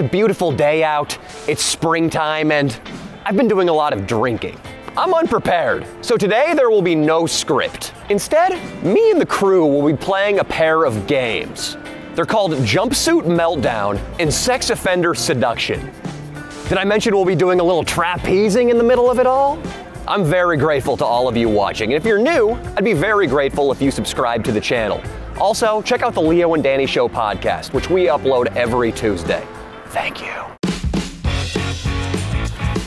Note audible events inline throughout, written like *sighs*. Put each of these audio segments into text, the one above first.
It's a beautiful day out, it's springtime, and I've been doing a lot of drinking. I'm unprepared, so today there will be no script. Instead, me and the crew will be playing a pair of games. They're called Jumpsuit Meltdown and Sex Offender Seduction. Did I mention we'll be doing a little trapezing in the middle of it all? I'm very grateful to all of you watching, and if you're new, I'd be very grateful if you subscribe to the channel. Also, check out the Leo and Danny Show podcast, which we upload every Tuesday. Thank you.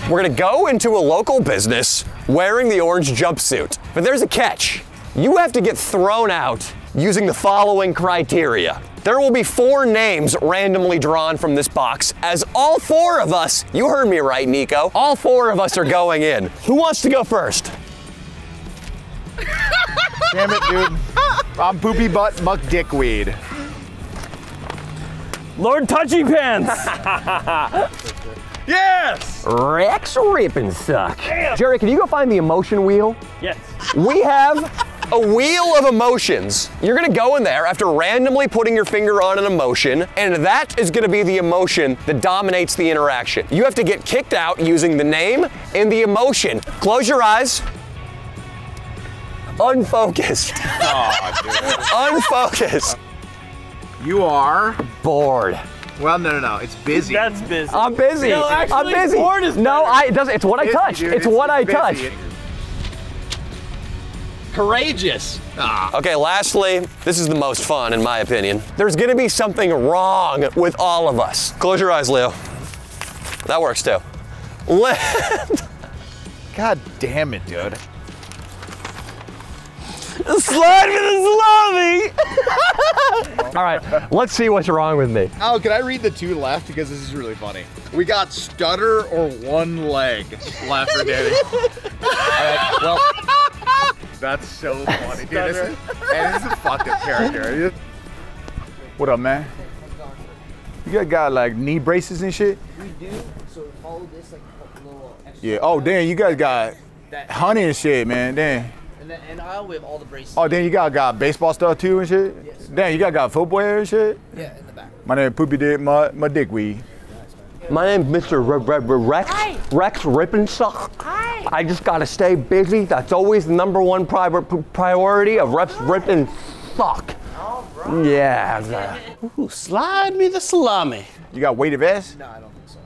We're gonna go into a local business wearing the orange jumpsuit. But there's a catch. You have to get thrown out using the following criteria. There will be four names randomly drawn from this box, as all four of us, you heard me right, Nico, all four of us are going in. Who wants to go first? Damn it, dude. *laughs* I'm poopy butt muck dickweed. Lord Touchy Pants. *laughs* Yes! Rex Rippensuck. Jerry, can you go find the emotion wheel? yes. We have a wheel of emotions. You're gonna go in there after randomly putting your finger on an emotion, and that is gonna be the emotion that dominates the interaction. You have to get kicked out using the name and the emotion. Close your eyes. Unfocused. Unfocused. You are. Bored. Well, no, no, no. It's busy. That's busy. I'm busy. No, I'm actually, busy. bored is no. I it doesn't. It's what I Busy, touch. dude. It's, what I busy. touch. Courageous. Ah. Okay, lastly, this is the most fun in my opinion. There's gonna be something wrong with all of us. Close your eyes, Leo. That works too. Land. God damn it, dude. *laughs* Slide me the salami! All right, let's see what's wrong with me. Oh, can I read the two left? Because this is really funny. We got stutter or one leg left for Danny. *laughs* All right, well, that's so *laughs* funny, dude. This is, and this is a fucked up character. What up, man? You guys got like knee braces and shit? We do. So follow this like little extra. Yeah. Oh, damn, you guys got That, honey and shit, man. Damn. And then and I with all the braces. Oh, then you got got baseball stuff too and shit. Yes. Damn, you got got footwear and shit. Yeah, in the back. My name is Poopy Dick, my my dickweed. My name's Mr. R- R- R- Rex, Hi. Rex Rippensuck. Hi. I just gotta stay busy. That's always the number one pri- priority of Rex Rippensuck. Yeah. Ooh, slide me the salami. You got weighted vests? No, I don't think so.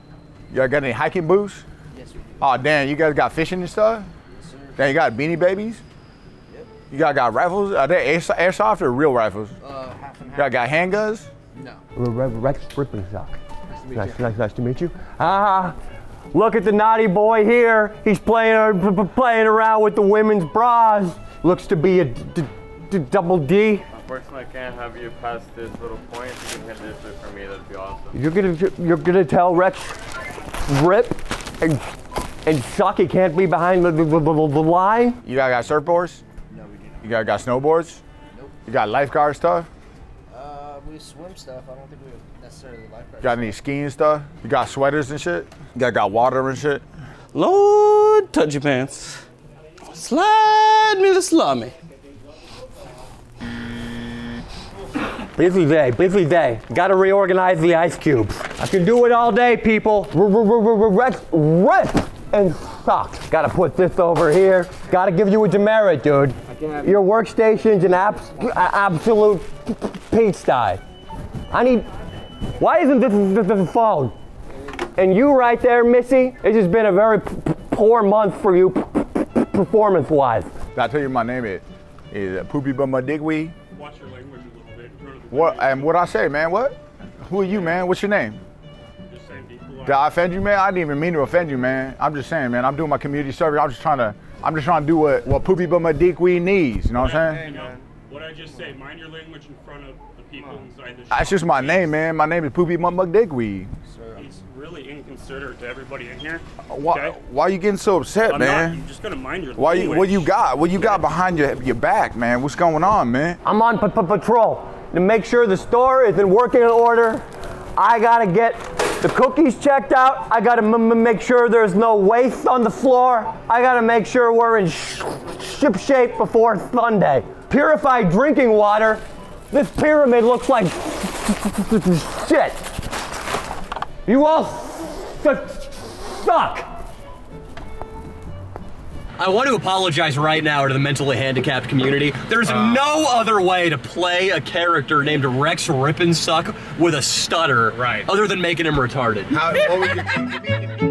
Y'all got any hiking boots? Yes, we do. Oh damn, you guys got fishing and stuff? Yes, sir. Damn, you got beanie babies? Yep. You got got rifles? Are they air, airsoft or real rifles? Uh, half and You half. got got handguns? No. Rex Rippensuck. Nice, nice, nice to meet you. Ah, look at the naughty boy here. He's playing p- p- playing around with the women's bras. Looks to be a d- d- double D. Unfortunately, I can't have you pass this little point. If You can hit this way for me. That'd be awesome. You're gonna you're gonna tell Rex Rip and and suck. He can't be behind the, the, the, the line. You got got surfboards? You got got snowboards? Nope. You got lifeguard stuff? Uh, we swim stuff. I don't think we necessarily lifeguard. Got any skiing stuff? You got sweaters and shit? You got got water and shit? Lord Touchy Pants. Slide me the salami. Busy day, busy day. Gotta reorganize the ice cubes. I can do it all day, people. Rex Rip and suck. Gotta put this over here. Gotta give you a demerit, dude. Your workstation's an abs- a- absolute pigsty. I need. Why isn't this this the phone? And you right there, Missy. It's just been a very p- p- poor month for you, p- p- performance-wise. Did I tell you my name is? Is Poopy But My Dickweed? Watch your language a little bit in front of the What and what I say, man? What? Who are you, man? What's your name? Just saying. Did I offend you, man? I didn't even mean to offend you, man. I'm just saying, man. I'm doing my community service. I'm just trying to, I'm just trying to do what what Poopy But My Dickweed needs. You know what I'm saying? You know, what I just say, mind your language in front of the people inside the shop. That's just my name, man. My name is Poopy But My Dickweed. He's really inconsiderate to everybody in here. Why, Okay? why you getting so upset, man? I'm man? not. You just gonna mind your Why you, what you got? What you got behind your your back, man? What's going on, man? I'm on p- p- patrol to make sure the store is in working order. I gotta get the cookies checked out. I gotta make sure there's no waste on the floor. I gotta make sure we're in sh- ship shape before Sunday. Purified drinking water. This pyramid looks like *laughs* shit. You all suck. I want to apologize right now to the mentally handicapped community. There's no other way to play a character named Rex Rippensuck with a stutter, Right. other than making him retarded. How, *laughs*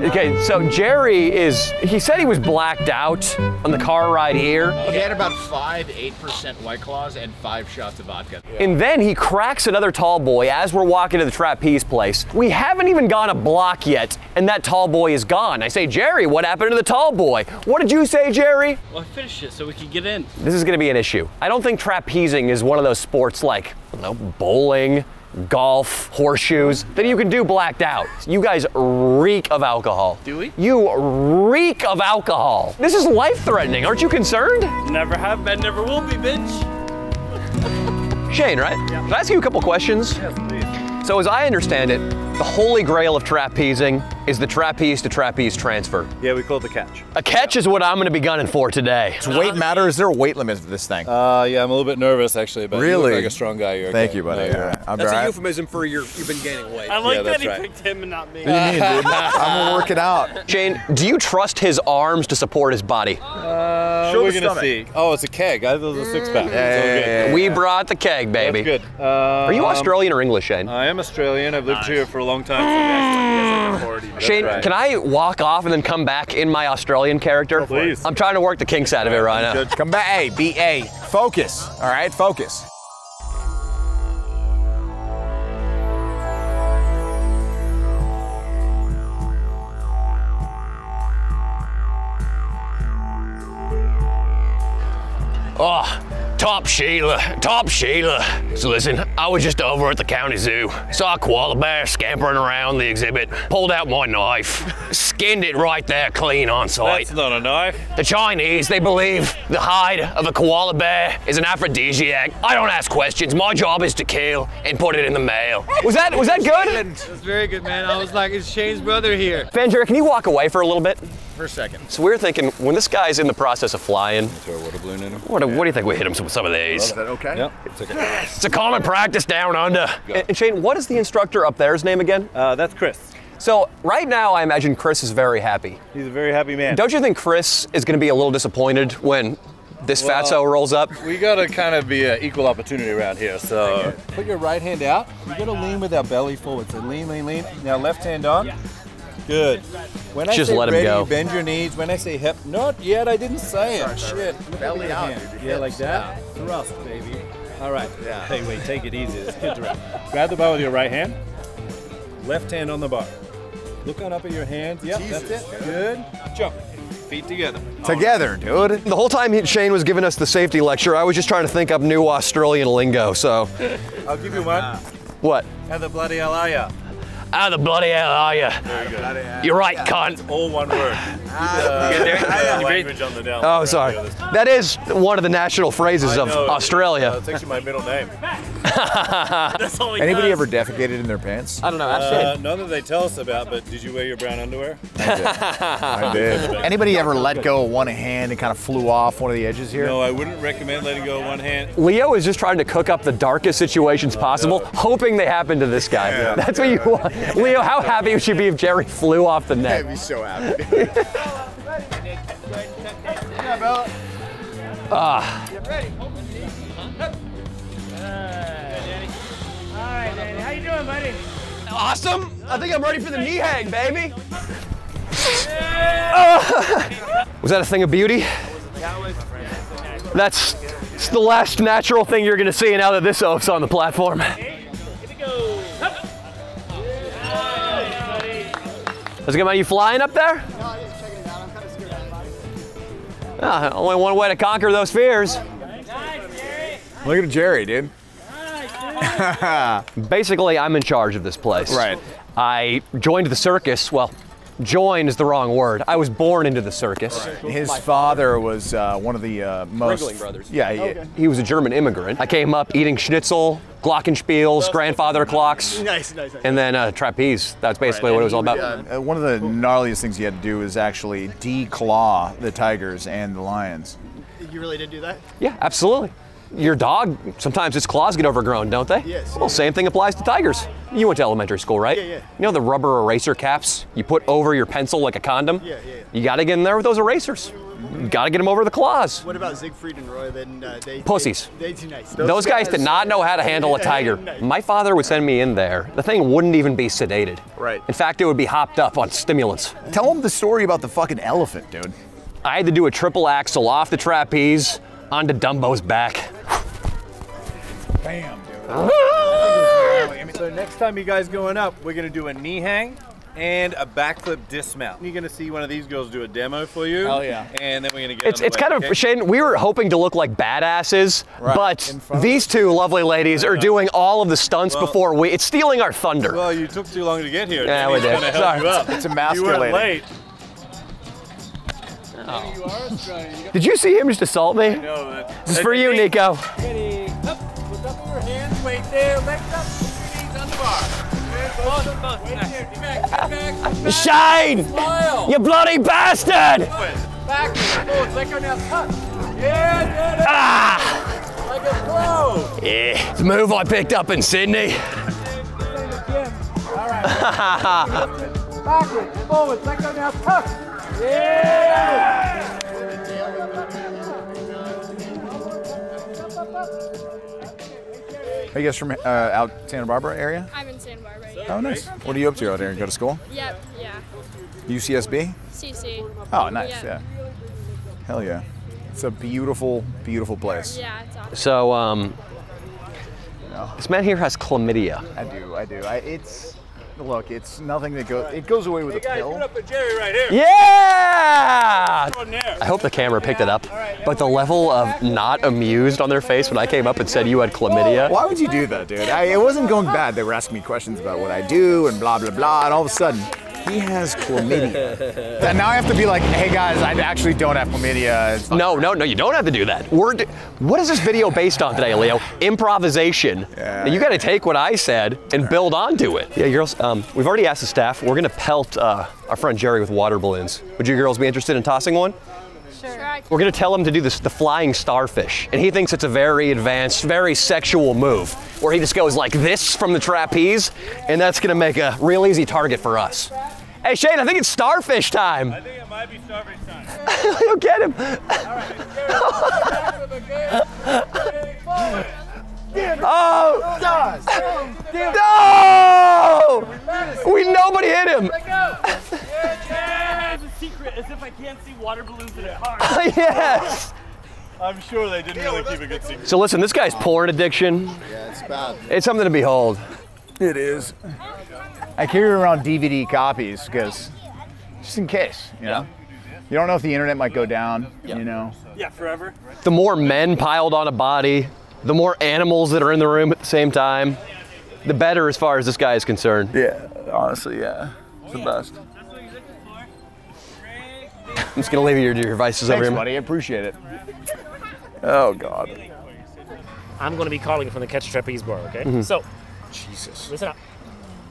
Okay, so Jerry is, he said he was blacked out on the car ride here. he had about five, eight percent White Claws and five shots of vodka. And then he cracks another tall boy as we're walking to the trapeze place. We haven't even gone a block yet, and that tall boy is gone. I say, Jerry, what happened to the tall boy? What did you say, Jerry? Well, I finished it so we could get in. This is gonna be an issue. I don't think trapezing is one of those sports like, I don't know, bowling, golf, horseshoes, that you can do blacked out. You guys reek of alcohol. Do we? You reek of alcohol. This is life threatening. Aren't you concerned? Never have been, never will be, bitch. *laughs* Shane, right? Can I ask you a couple questions? Yes, please. So, as I understand it, the holy grail of trapezing is the trapeze to trapeze transfer. Yeah, we call it the catch. A catch is what I'm going to be gunning for today. Does weight matter? Is there a weight limit to this thing? Uh, yeah, I'm a little bit nervous actually, but you Really? look like a strong guy. You're Thank okay. you, buddy. No, you're All all right. right. I'll be all right. euphemism for your, you've been gaining weight. I like Yeah, that he right. picked him and not me. What do you mean, dude? I'm working out. *laughs* Shane, do you trust his arms to support his body? Uh, Show we're gonna see. Oh, it's a keg. I thought it was a six pack. Yeah, yeah, yeah, yeah, yeah. We brought the keg, baby. That's good. Uh, Are you Australian or English, Shane? I am Australian. I've lived here for a long time. So Shane, right. can I walk off and then come back in my Australian character? Oh, please. I'm trying to work the kinks out of it right now. Come back. Hey, be a focus. All right, focus. Oh, Top Sheila, Top Sheila. So listen, I was just over at the county zoo. Saw a koala bear scampering around the exhibit. Pulled out my knife, skinned it right there clean on site. That's not a knife. The Chinese, they believe the hide of a koala bear is an aphrodisiac. I don't ask questions. My job is to kill and put it in the mail. Was that was that good? That's very good, man. I was like, it's Shane's brother here. Benjer, can you walk away for a little bit? For a second. So we're thinking, when this guy's in the process of flying, Throw a water balloon in him. what, do- what do you think we hit him with some of these? Is that okay? Yep. It's okay. It's a common practice down under. And, and Shane, what is the instructor up there's name again? Uh, that's Chris. So right now, I imagine Chris is very happy. He's a very happy man. Don't you think Chris is going to be a little disappointed when this Well- fatso rolls up? We gotta kind of be an equal opportunity around here. So put your right hand out. You gotta lean with our belly forward. So lean, lean, lean. Now left hand on. Good. When I Just say let him ready, go. bend your knees. When I say hip, not yet. I didn't say it. Shit. Belly Look at out, dude. Yeah, like Hips that. Thrust, baby. All right. Yeah. Hey, wait. Take it easy. This kid's around. Grab the bar with your right hand. Left hand on the bar. Look on up at your hands. Yep, that's it. Good. Jump. Feet together. Together, dude. The whole time he- Shane was giving us the safety lecture, I was just trying to think up new Australian lingo. So, I'll give you one. what? How the bloody hell are ya? How the bloody hell are you? You're right, cunt. All one word. Uh, language on the down. Oh, sorry. That is one of the national phrases of No, Australia. It's actually my middle name. *laughs* That's all he Anybody does. ever defecated in their pants? I don't know. Uh, none that they tell us about, but did you wear your brown underwear? I *laughs* did. Anybody ever let go of one hand and kind of flew off one of the edges here? No, I wouldn't recommend letting go of one hand. Leo is just trying to cook up the darkest situations possible, hoping they happen to this guy. Yeah. That's what you want. *laughs* Leo, how happy would you be if Jerry flew off the net? I'd net? be so happy. *laughs* Ah. uh. How you doing, buddy? Awesome. I think I'm ready for the knee hang, baby. *laughs* Ah. Was that a thing of beauty? That's it's the last natural thing you're gonna see now that this oaf's on the platform. It going? Are you flying up there? No, just checking it out. I'm kind of scared of Ah, only one way to conquer those fears. Look at Jerry, dude. *laughs* Basically, I'm in charge of this place. Right. I joined the circus. Well, join is the wrong word. I was born into the circus. His father was uh, one of the uh, most. Ringling Brothers. Yeah, yeah. He was a German immigrant. I came up eating schnitzel, glockenspiels, grandfather clocks, Nice, nice. and then uh, trapeze. That's basically what it was all about. Uh, one of the gnarliest things you had to do was actually declaw the tigers and the lions. You really did do that? Yeah, absolutely. Your dog, sometimes its claws get overgrown, don't they? Yes. Well, same thing applies to tigers. You went to elementary school, right? Yeah, yeah. You know the rubber eraser caps you put over your pencil like a condom? Yeah, yeah, yeah. You gotta get in there with those erasers. You gotta get them over the claws. What about Siegfried and Roy? Then uh, they Pussies. They, they too nice. Those guys did not know how to handle a *laughs* tiger. Nice. My father would send me in there. The thing wouldn't even be sedated. Right. In fact, it would be hopped up on stimulants. Tell them the story about the fucking elephant, dude. I had to do a triple axel off the trapeze onto Dumbo's back. Bam, dude. *laughs* So next time you guys going up, we're gonna do a knee hang and a backflip dismount. You're gonna see one of these girls do a demo for you. Oh yeah. And then we're gonna get. It's, it's kind of okay? Shane. We were hoping to look like badasses, Right. but In front of these two lovely ladies are doing all of the stunts Well- before we. It's stealing our thunder. Well, you took too long to get here. Yeah, we did. help Sorry. you up. It's You were emasculating. late. Did you see him just assault me? No, but- This is for you, Nico. Ready? Wait there. Legs up. Knees on the bar. Good. Close, close. Wait there. Get back. Get back. Get back. Shane, Smile. you bloody bastard! Back. Forward. Let go now. Touch. Yeah. Get it. Ah! Like a pro. Yeah, it's a move I picked up in Sydney. *laughs* Backwards. Forward. Let go now. Touch. Yeah. Are you guys from uh, out Santa Barbara area? I'm in Santa Barbara. Yeah. Oh, nice. What are you up to out there? Go to school? Yep. Yeah. UCSB? CC. Oh, nice. Yeah. Yeah. Hell yeah. It's a beautiful, beautiful place. Yeah, it's awesome. So, um, this man here has chlamydia. I do. I do. I, it's look. It's nothing that goes. It goes away with a Guys, put pill. up a Jerry right here. Yeah! I hope the camera picked it up, but the level of not amused on their face when I came up and said you had chlamydia. Why would you do that, dude? I, it wasn't going bad. They were asking me questions about what I do and blah blah blah, and all of a sudden, he has chlamydia. *laughs* and now I have to be like, hey guys, I actually don't have chlamydia. No, no, no, you don't have to do that. We're d- what is this video based on today, Leo? Improvisation. Yeah. Now, you got to take what I said and build onto it. Yeah, girls, um, we've already asked the staff. We're going to pelt uh, our friend Jerry with water balloons. Would you girls be interested in tossing one? Sure. We're going to tell him to do this, the flying starfish. And he thinks it's a very advanced, very sexual move where he just goes like this from the trapeze, and that's going to make a real easy target for us. Hey, Shane, I think it's starfish time. I think it might be starfish time. *laughs* Leo, get him. Oh! No! We nobody hit him. It's a secret, as if I can't see water balloons in a car. *laughs* yes. I'm sure they didn't really keep a good secret. So listen, this guy's porn addiction. Yeah, it's bad. It's something to behold. It is. I carry around DVD copies because just in case, you know. You don't know if the internet might go down, you know. Yeah, forever. The more men piled on a body, the more animals that are in the room at the same time, the better as far as this guy is concerned. Yeah, honestly, yeah. It's the best. I'm just gonna leave your, your devices over Thanks, here. buddy. I appreciate it. Oh God. I'm going to be calling from the catch trapeze bar, okay? Mm-hmm. So, Jesus. Listen up.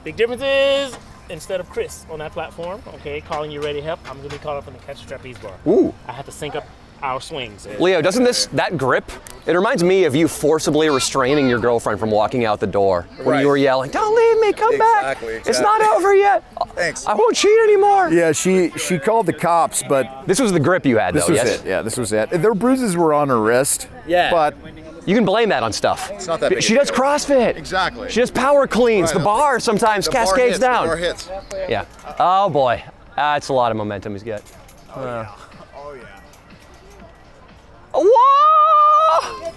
Big difference is instead of Chris on that platform, okay, calling you ready help, I'm going to be calling from the catch trapeze bar. Ooh. I have to sync up our swings. Leo, doesn't this that grip? It reminds me of you forcibly restraining your girlfriend from walking out the door when Right. you were yelling, "Don't leave me, come back! Exactly, It's not over yet. Thanks. I won't cheat anymore." Yeah, she she called the cops, but This was the grip you had, this though. was yes, it. Yeah, this was it. Their bruises were on her wrist. Yeah. But you can blame that on stuff. It's not that big She does deal. CrossFit. Exactly. She does power cleans. Right. The bar sometimes the bar cascades hits, the down. bar hits. Yeah. Oh boy, that's a lot of momentum he's got. Oh yeah. Whoa!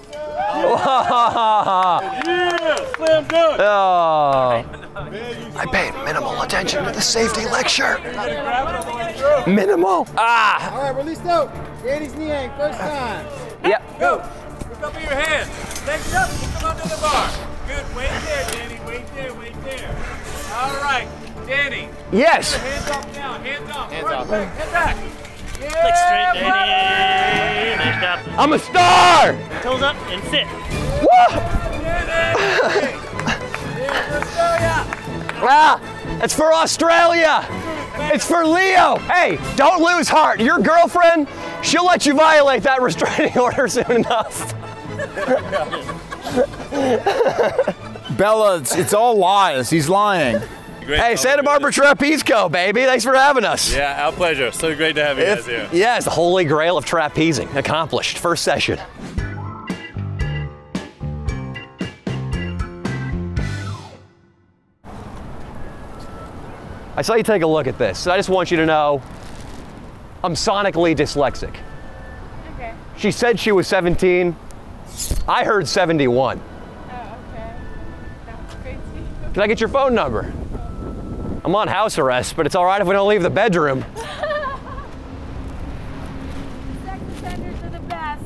Yeah, slam dunk. Oh. I paid minimal attention to the safety lecture. Minimal. Ah. All right, release out. Danny's knee hang, first time. Yep. Go. Look up at your hands. Legs up. Come under the bar. Good. Wait there, Danny. Wait there. Wait there. All right, Danny. Yes. Hands up now. Hands up. Hands up. Head back. Yeah, Flick straight, bravo. Danny. Nice job. I'm a star. Toes up and sit. Woo! Australia. Ah, it's for Australia. It's for Leo. Hey, don't lose heart. Your girlfriend, she'll let you violate that restraining *laughs* order soon enough. *laughs* Bella, it's, it's all lies. He's lying. Hey, Santa Barbara Trapeze Co, baby. Thanks for having us. Yeah, our pleasure. So great to have you guys here. Yes, the holy grail of trapezing accomplished. First session. I saw you take a look at this. I just want you to know I'm sonically dyslexic. Okay. She said she was 17. I heard 71. Oh, okay. That's crazy. *laughs* Can I get your phone number? I'm on house arrest, but it's all right if we don't leave the bedroom. *laughs* Sex offenders are the best.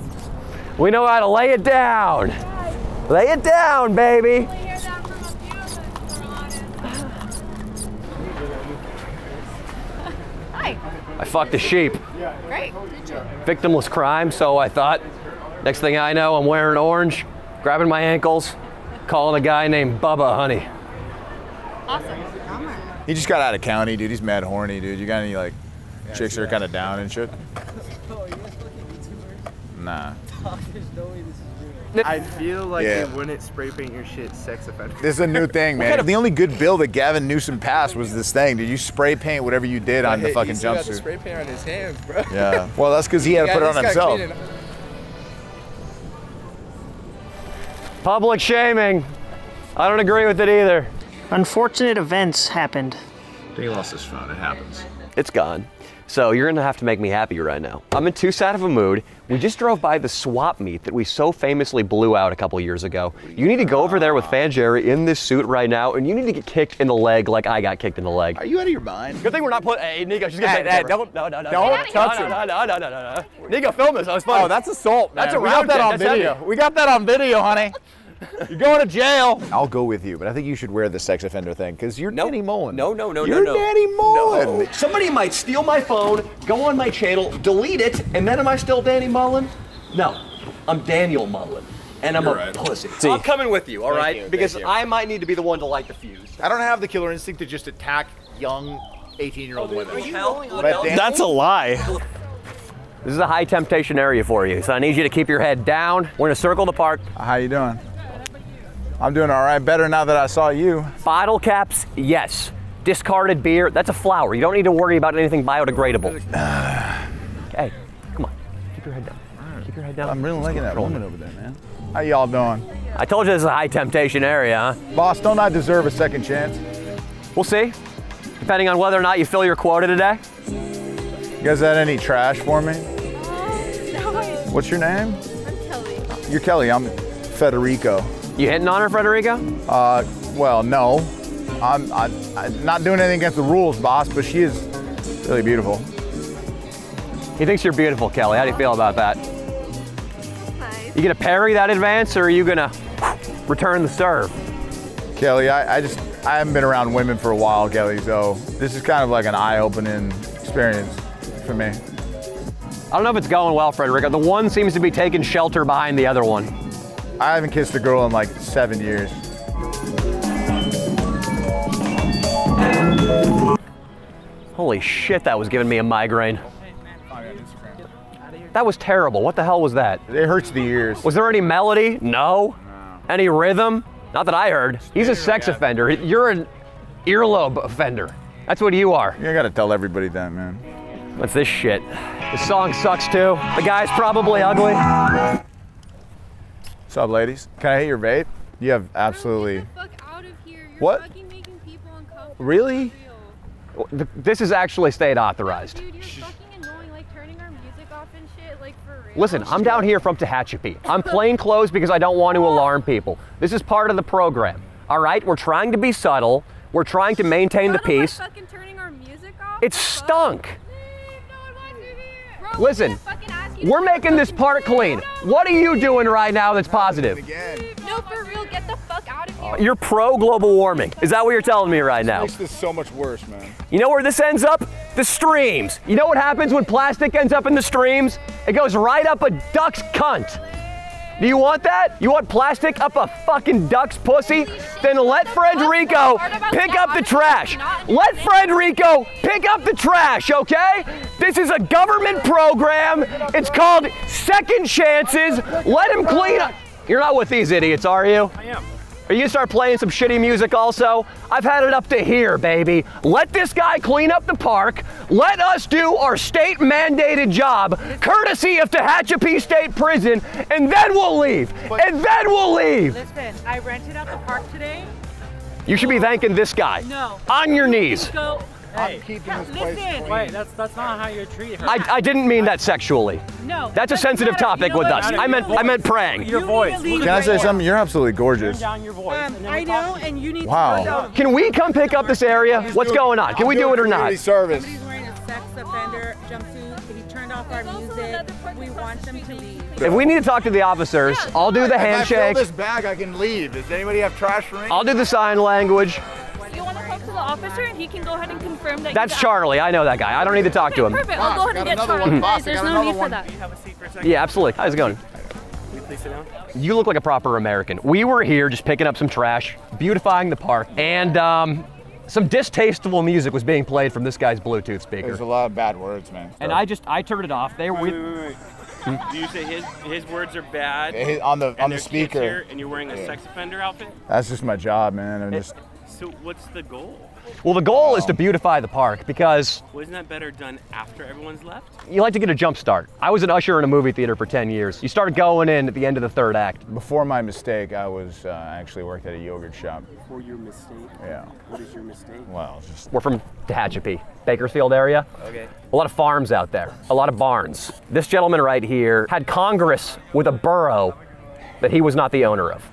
We know how to lay it down. Lay it down, baby. We hear that from a few of us, if we're honest. Hi. *laughs* I fucked a sheep. Great. Did you? Victimless crime, so I thought. Next thing I know, I'm wearing orange, grabbing my ankles, calling a guy named Bubba Honey. Awesome. He just got out of county, dude. He's mad horny, dude. You got any like chicks that are kind of down and shit? No, you're fucking YouTuber. Nah. I feel like Yeah. they wouldn't spray paint your shit sex offender. This is a new thing, *laughs* man. Kind of the only good bill that Gavin Newsom passed was this thing. Did you spray paint whatever you did on the fucking jumpsuit? He still got spray paint on his hands, bro. Yeah. Well, that's because he had to *laughs* put it on At least himself. Public shaming. I don't agree with it either. Unfortunate events happened. He lost his phone. It happens. It's gone. So you're gonna have to make me happy right now. I'm in too sad of a mood. We just drove by the swap meet that we so famously blew out a couple years ago. You need to go over there with Fan Jerry in this suit right now, and you need to get kicked in the leg like I got kicked in the leg. Are you out of your mind? Good thing we're not putting. Hey, Nico, she's gonna Hey, take the hey, camera. don't- no, no, no, don't no, touch no, him. No, no, no, no, no, no. Nico, film this. I was funny. Oh, that's assault, man. That's a we got that on That's video. heavy. We got that on video, honey. You're going to jail. I'll go with you, but I think you should wear the sex offender thing because you're Danny Mullen. No, no, no, no, no. You're no, no. Danny Mullen. Somebody might steal my phone, go on my channel, delete it, and then am I still Danny Mullen? No, I'm Daniel Mullen, and I'm You're a right. pussy. I'm coming with you, all right? you, because. I might need to be the one to light the fuse. I don't have the killer instinct to just attack young 18-year-old women. But That's a lie. This is a high temptation area for you, so I need you to keep your head down. We're gonna circle the park. How you doing? I'm doing all right. Better now that I saw you. Bottle caps, yes. Discarded beer, that's a flower. You don't need to worry about anything biodegradable. *sighs* hey, come on, keep your head down. Keep your head down. I'm really liking that woman over there, man. How y'all doing? I told you this is a high temptation area, huh? Boss, don't I deserve a second chance? We'll see. Depending on whether or not you fill your quota today. You guys had any trash for me? No, *laughs* What's your name? I'm Kelly. You're Kelly. I'm Federico. You hitting on her, Frederico? Uh, well, no. I'm, I, I'm not doing anything against the rules, boss, but she is really beautiful. He thinks you're beautiful, Kelly. How do you feel about that? Nice. You gonna parry that advance, or are you gonna return the serve? Kelly, I, I just, I haven't been around women for a while, Kelly, so this is kind of like an eye-opening experience for me. I don't know if it's going well, Frederico. The one seems to be taking shelter behind the other one. I haven't kissed a girl in like seven years. Holy shit, that was giving me a migraine. That was terrible. What the hell was that? It hurts the ears. Was there any melody? No. Any rhythm? Not that I heard. He's a sex offender. You're an earlobe offender. That's what you are. You gotta tell everybody that, man. What's this shit? The song sucks too. The guy's probably ugly. What's up, ladies? Can I hit your vape? You have absolutely. Get the fuck out of here. You're What? fucking making people uncomfortable. Really? For real. Th- This is actually state authorized. Dude, you're fucking annoying, like turning our music off and shit, like for real. Listen, I'm down here from Tehachapi. I'm *laughs* plain clothes because I don't want to alarm people. This is part of the program. All right, we're trying to be subtle. We're trying to maintain the peace. fucking turning our music off. It stunk. Leave, no one wants you here. Bro, Listen, we're gonna fucking ask you to We're turn making this fucking part clean. What are you doing right now that's positive? No, for real, get the fuck out of here. You're pro global warming. Is that what you're telling me right now? Makes this so much worse, man. You know where this ends up? The streams. You know what happens when plastic ends up in the streams? It goes right up a duck's cunt. Do you want that? You want plastic up a fucking duck's pussy? Then let Frederico pick up the trash. Let Frederico pick up the trash, okay? This is a government program. It's called Second Chances. Let him clean up. You're not with these idiots, are you? I am. Are you gonna start playing some shitty music also? I've had it up to here, baby. Let this guy clean up the park. Let us do our state mandated job, courtesy of Tehachapi State Prison, and then we'll leave. And then we'll leave. Listen, I rented out the park today. You should be thanking this guy. No. On your knees. Go. I'm keeping this place Listen. clean. Wait, that's that's not how you're treating her. I, I didn't mean that sexually. No. That's a sensitive matter. topic You know with us. I meant I meant praying. your You voice. need Can I say now. something? You're absolutely Turn gorgeous. down your voice. Um, I know, and you need Wow. to go down. Can we come pick up this area? What's going on? Can we do it or not? Service. Somebody's wearing a sex offender jumpsuit. He turned off our music. We want them to leave. If we need to talk to the officers, I'll do the If I fill handshake. this bag, I can leave. Does anybody have trash for me? I'll do the sign language. The officer and he can go ahead and confirm that That's Charlie. I know that guy. I don't need to talk to him. Perfect. I'll go ahead and get Charlie. one. Boss, I no another need for one. that. Have a seat for a. Yeah, absolutely. How's it going? Will you please sit down? You look like a proper American. We were here just picking up some trash, beautifying the park, and um, some distasteful music was being played from this guy's Bluetooth speaker. There's a lot of bad words, man. And I just I turned it off. They were Wait, wait, wait, wait. Do you say his his words are bad? Hey, on the on the speaker. here, and you're wearing a Yeah. sex offender outfit. That's just my job, man. I'm just So what's the goal? well, the goal is to beautify the park because Wasn't that better done after everyone's left? you like to get a jump start. I was an usher in a movie theater for 10 years. You start going in at the end of the third act. before my mistake. I was uh, actually worked at a yogurt shop. For your mistake. Yeah. What is your mistake? Well, just We're from Tehachapi, Bakersfield area. Okay. A lot of farms out there, a lot of barns. This gentleman right here had Congress with a burro that he was not the owner of.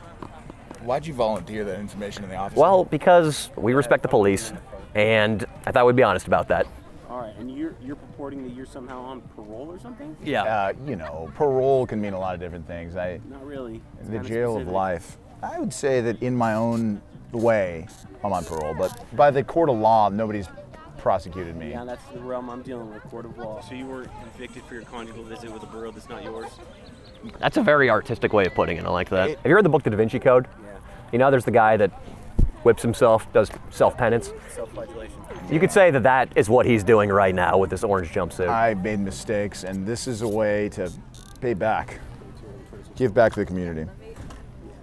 Why'd you volunteer that information in the office? Well, because we respect the police, and I thought we'd be honest about that. All right, and you're you're purporting that you're somehow on parole or something? Yeah. uh, you know, parole can mean a lot of different things. I Not really. It's the kinda jail of life. I would say that in my own way, I'm on parole, but by the court of law, nobody's prosecuted me. Yeah, that's the realm I'm dealing with, court of law. So you were convicted for your conjugal visit with a burro that's not yours? That's a very artistic way of putting it. I like that. It- Have you read the book The Da Vinci Code? Yeah. You know, there's the guy that whips himself, does self penance. Self-flagellation. You could say that that is what he's doing right now with this orange jumpsuit. I made mistakes, and this is a way to pay back, give back to the community. Yeah,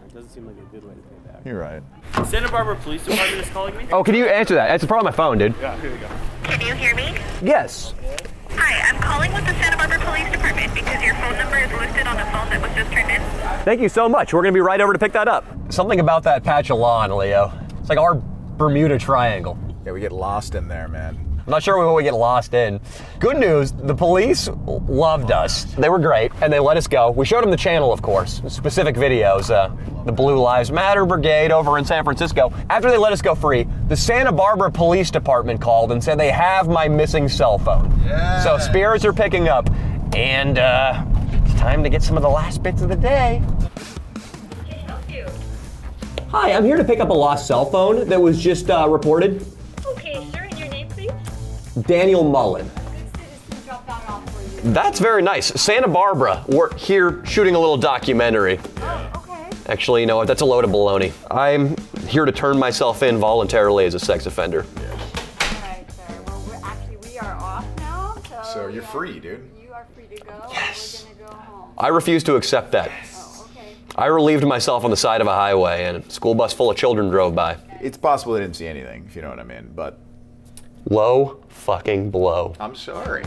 it doesn't seem like a good way to pay back. You're right. Santa Barbara Police Department is calling me. oh, can you answer that? It's probably my phone, dude. Yeah, here we go. Can you hear me? Yes. Hi, I'm calling with the Santa Barbara Police Department because your phone number is listed on the phone that was just turned in. Thank you so much. We're going to be right over to pick that up. Something about that patch of lawn, Leo. It's like our Bermuda Triangle. Yeah, we get lost in there, man. I'm not sure what we get lost in. Good news, the police loved us. They were great, and they let us go. We showed them the channel, of course, specific videos. Uh, the Blue Lives Matter Brigade over in San Francisco. After they let us go free, the Santa Barbara Police Department called and said they have my missing cell phone. Yeah. So spirits are picking up, and uh, it's time to get some of the last bits of the day. Hi, I'm here to pick up a lost cell phone that was just uh, reported. Okay, sure. And your name, please? Daniel Mullen. That's very nice. Santa Barbara, we're here shooting a little documentary. Oh, okay. Actually, you know what? That's a load of baloney. I'm here to turn myself in voluntarily as a sex offender. Alright, sir. Well, we're actually, we are off now, so. So you're free, dude. You are free to go. Yes. We're gonna go home. I refuse to accept that. Oh, okay. I relieved myself on the side of a highway and a school bus full of children drove by. It's possible they didn't see anything, if you know what I mean. But Low fucking blow. I'm sorry.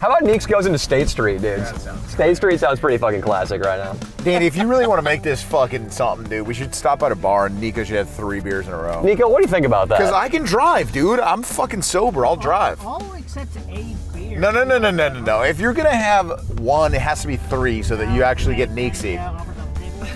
How about Neeks goes into State Street, dudes? State Street sounds pretty fucking classic right now. Danny, if you really want to make this fucking something, dude, we should stop at a bar and Nico should have three beers in a row. Nico, what do you think about that? Because I can drive, dude. I'm fucking sober. I'll drive. All except a beer. No, no, no, no, no, no, no. If you're gonna have one, it has to be three so that you actually get Neeksy.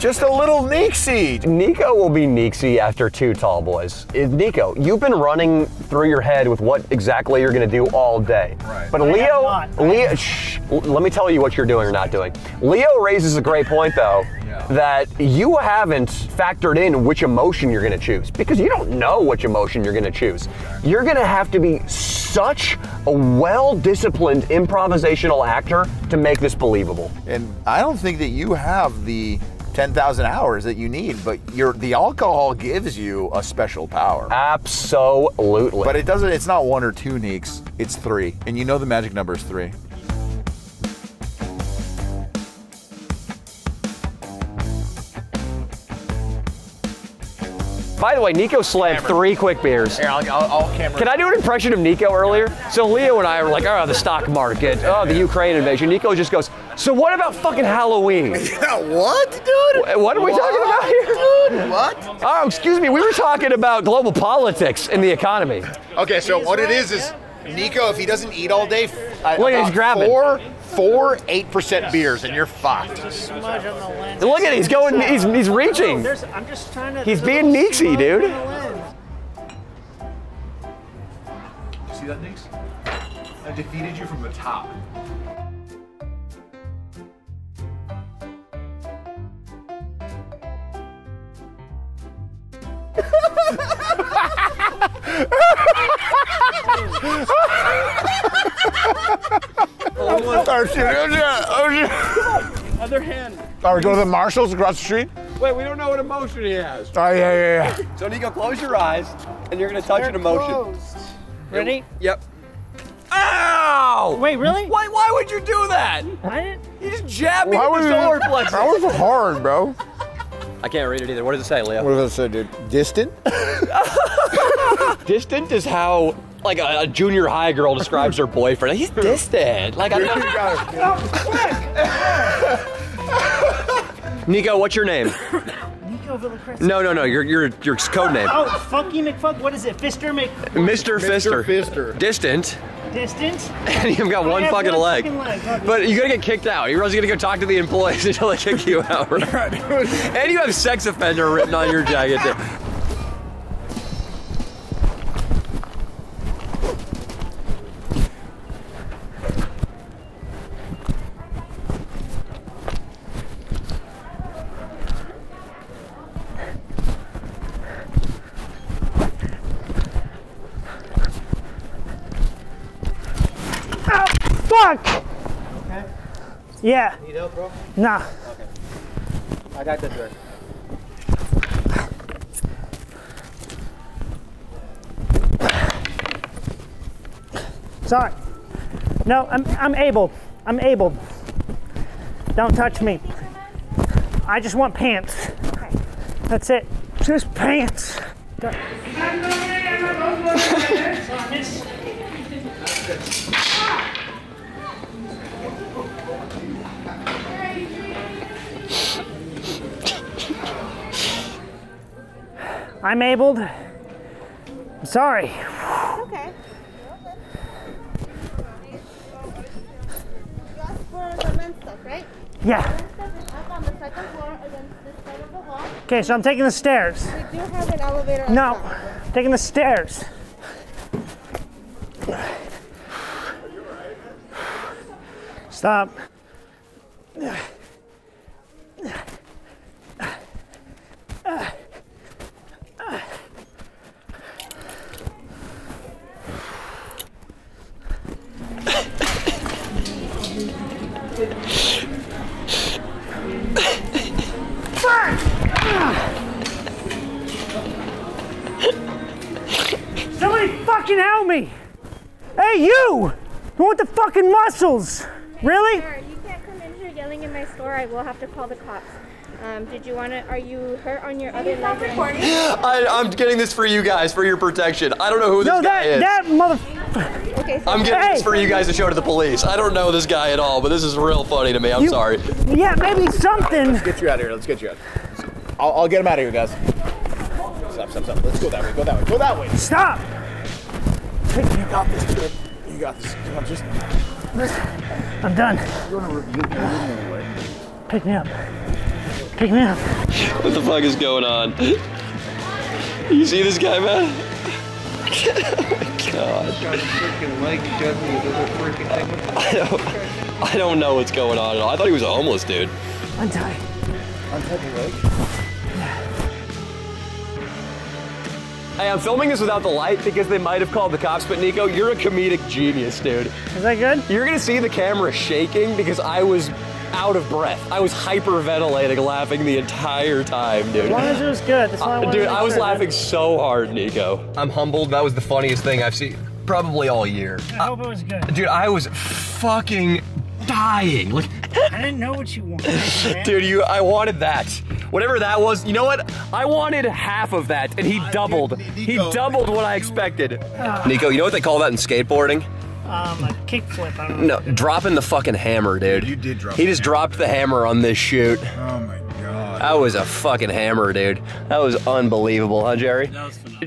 Just a little Nixie. Nico will be Nixie after two tall boys. Nico, you've been running through your head with what exactly you're going to do all day. Right. But I Leo. Leo, shh, let me tell you what you're doing or not doing. Leo raises a great point though, that you haven't factored in which emotion you're going to choose because you don't know which emotion you're going to choose. You're going to have to be such a well-disciplined improvisational actor to make this believable. And I don't think that you have the 10,000 hours that you need, but your the alcohol gives you a special power. Absolutely. But it doesn't. It's not one or two neeks. It's three, and you know the magic number is three. By the way, Nico slammed three quick beers. Here, I'll, I'll, I'll camera. Can I do an impression of Nico earlier? So Leo and I were like, oh, the stock market, oh, the Ukraine invasion. Nico just goes, so what about fucking Halloween? *laughs* Yeah, what, dude? What are we talking about here? Dude, what? Oh, excuse me. We were talking about global politics and the economy. Okay, so what it is is Nico, if he doesn't eat all day, uh, Look at he's grabbing. four, four eight percent beers, and you're fucked. Look at it. He's going. He's he's reaching. I'm just trying to. He's being Neeksy, dude. See that, Nix? I defeated you from the top. *laughs* oh shit! Oh shit! Oh shit! Other hand. Are we going to the Marshalls across the street? Wait, we don't know what emotion he has. Oh yeah, yeah, yeah. So Nico, close your eyes, and you're gonna touch an emotion. Ready? Yep. Ow! Wait, really? Why? Why would you do that? I didn't. You just jabbed me Why with was the it- solar plexus. That was hard, bro. I can't read it either. What does it say, Leo? What does it say, dude? Distant? *laughs* Distant is how like a, a junior high girl describes her boyfriend. He's *laughs* distant. Like I'm *laughs* Nico, what's your name? Nico Villacreses. No, no, no. Your your your code name. Oh, Funky McFuck. What is it? Fister Mc. Mr. Fister. Fister. Distant. Distance. *laughs* And you've got I one fucking one leg. fucking leg, okay. But you're gonna get kicked out. You're also gonna go talk to the employees until they kick you out. Right? and you have sex offender written on your jacket. too. Oh, fuck! Yeah. Need help, bro? Nah. Okay. I got the dirt. Sorry. No, I'm, I'm able. I'm able. Don't touch me. I just want pants. That's it. Just pants. *laughs* I'm abled. I'm sorry. Okay. You asked for the men's stuff, right? Yeah. Men's stuff is up on the second floor against this side of the wall. Okay, so I'm taking the stairs. We do have an elevator. No, top. taking the stairs. Stop. Somebody fucking help me! Hey, you! You want the fucking muscles? Really? You can't come in here yelling in my store. I will have to call the cops. Um, did you want to? Are you hurt on your other leg? *gasps* I, I'm getting this for you guys for your protection. I don't know who this No, guy that is. that mother. Okay. So I'm getting this for you guys to show to the police. I don't know this guy at all, but this is real funny to me. I'm You- sorry. Yeah, maybe something. Let's get you out of here. Let's get you out. I'll, I'll get him out of here, guys. Stop, stop, stop. Let's go that way. Go that way. Go that way. Stop. You got this, kid. You got this. Come on, just. I'm done. You want to review anyway. Pick me up. Pick me up. What the fuck is going on? You see this guy, man? *laughs* oh my god. I don't, I don't know what's going on at all. I thought he was a homeless dude. Untie. Untie the leg. Hey, I'm filming this without the light because they might have called the cops, but Nico, you're a comedic genius, dude. Is that good? You're gonna see the camera shaking because I was out of breath. I was hyperventilating, laughing the entire time, dude. As long as it was good. That's all I Uh, dude, to I was sure, laughing man. so hard, Nico. I'm humbled. That was the funniest thing I've seen probably all year. I hope it was good. Dude, I was fucking dying. Like, I didn't know what you wanted. man. *laughs* dude, you, I wanted that. Whatever that was, you know what? I wanted half of that, and he doubled. He doubled what I expected. Nico, you know what they call that in skateboarding? Um, a kickflip. I don't know. No, dropping the fucking hammer, dude. You did drop He the just dropped the hammer on this shoot. Oh my god. That was a fucking hammer, dude. That was unbelievable, huh, Jerry? That was phenomenal.